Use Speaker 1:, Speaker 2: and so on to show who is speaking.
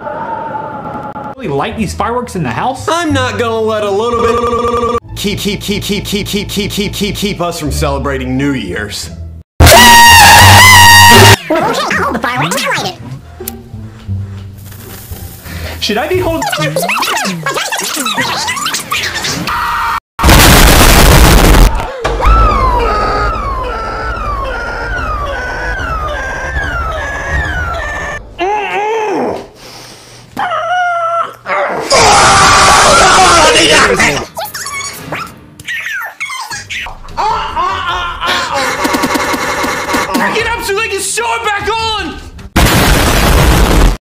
Speaker 1: Really light these fireworks in the house?
Speaker 2: I'm not gonna let a little bit keep keep keep keep keep keep keep keep keep keep us from celebrating New Year's.
Speaker 3: Hold the fireworks, I light it.
Speaker 1: Should I be holding? everything. Get up so Show it back on!